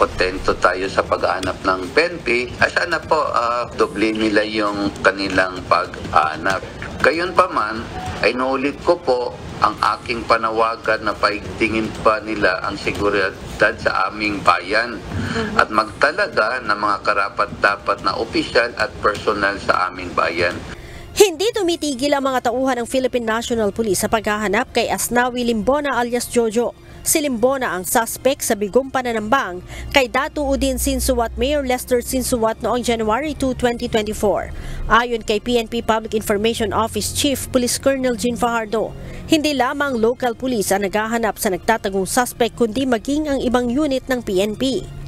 kontento tayo sa paghahanap ng PNP. Ay sana po uh, doble nila yung kanilang paghahanap. Gayon pa man, ay naulit ko po ang aking panawagan na paigtingin pa nila ang seguridad sa aming bayan at magtalaga ng mga karapat-dapat na opisyal at personal sa aming bayan. Hindi tumitigil ang mga tauhan ng Philippine National Police sa paghahanap kay Asnawi Limbona alias Jojo. Si Limbona ang suspect sa bigong pananambang kay Datu Udin Sinsuwat Mayor Lester Sinsuwat noong January 2, 2024. Ayon kay PNP Public Information Office Chief Police Colonel Jean Fajardo, hindi lamang local police ang naghahanap sa nagtatagong suspect kundi maging ang ibang unit ng PNP.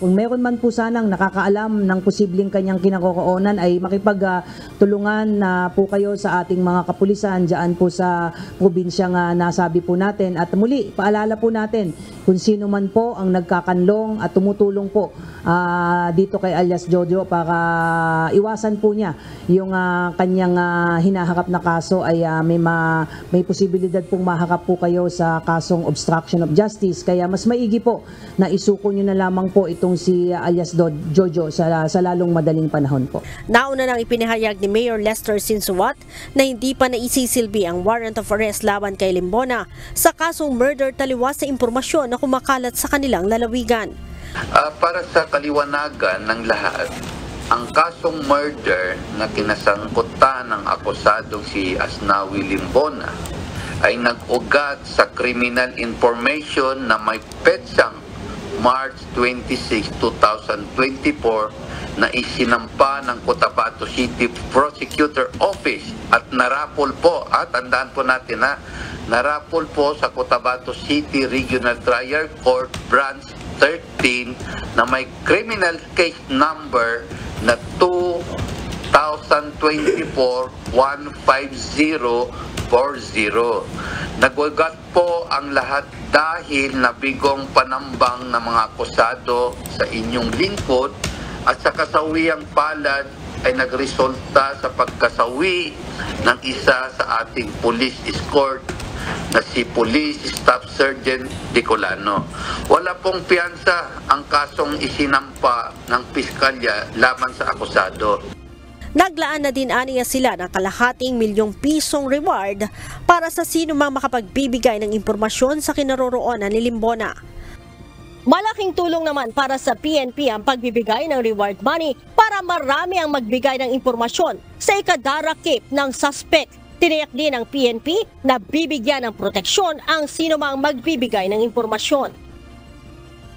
Kung meron man po sanang nakakaalam ng posibleng kanyang kinakokoonan ay makipagtulungan na po kayo sa ating mga kapulisan dyan po sa probinsyang uh, nasabi po natin. At muli, paalala po natin kung sino man po ang nagkakanlong at tumutulong po uh, dito kay alias Jojo para iwasan po niya yung uh, kanyang uh, hinaharap na kaso ay uh, may, ma, may posibilidad pong maharap po kayo sa kasong obstruction of justice. Kaya mas maigi po na isuko nyo na lamang po itong si alias Dod Jojo sa, sa lalong madaling panahon po. Nauna nang ipinahayag ni Mayor Lester Sinsuwat na hindi pa naisisilbi ang warrant of arrest laban kay Limbona sa kasong murder taliwas sa impormasyon na kumakalat sa kanilang lalawigan. Uh, para sa kaliwanagan ng lahat, ang kasong murder na kinasangkutan ng akusadong si Asnawi Limbona ay nag-ugat sa criminal information na may petsang March 26, 2024 na isinampa ng Cotabato City Prosecutor Office. At narapol po, at tandaan po natin ha, narapol po sa Cotabato City Regional Trial Court Branch 13 na may criminal case number na 2024-15040. Nagugat po ang lahat dahil nabigong panambang ng mga akusado sa inyong lingkod at sa kasawiang palad ay nagresulta sa pagkasawi ng isa sa ating police escort na si Police Staff Sergeant Dicolano. Wala pong piyansa ang kasong isinampa ng piskalya laban sa akusado. Naglaan na din aniya sila ng kalahating milyong pisong reward para sa sino mang makapagbibigay ng impormasyon sa kinaroroonan ni Limbona. Malaking tulong naman para sa PNP ang pagbibigay ng reward money para marami ang magbigay ng impormasyon sa ikadarakip ng suspect. Tiniyak din ng PNP na bibigyan ng proteksyon ang sino mang magbibigay ng impormasyon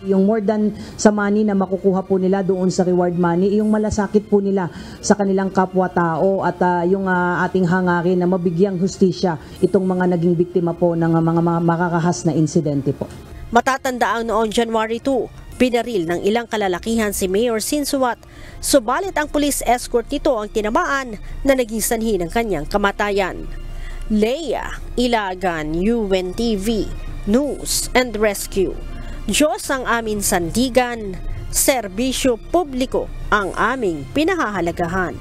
yung more than sa money na makukuha po nila doon sa reward money, yung malasakit po nila sa kanilang kapwa-tao at uh, yung uh, ating hangarin na mabigyang hustisya itong mga naging biktima po ng uh, mga, mga makakahas na insidente po. Matatanda ang noong January 2, binaril ng ilang kalalakihan si Mayor Sinsuat, subalit ang police escort nito ang tinamaan na naging sanhi ng kanyang kamatayan. Leia Ilagan, UNTV, News and Rescue. Diyos ang aming sandigan, serbisyo publiko ang aming pinahahalagahan.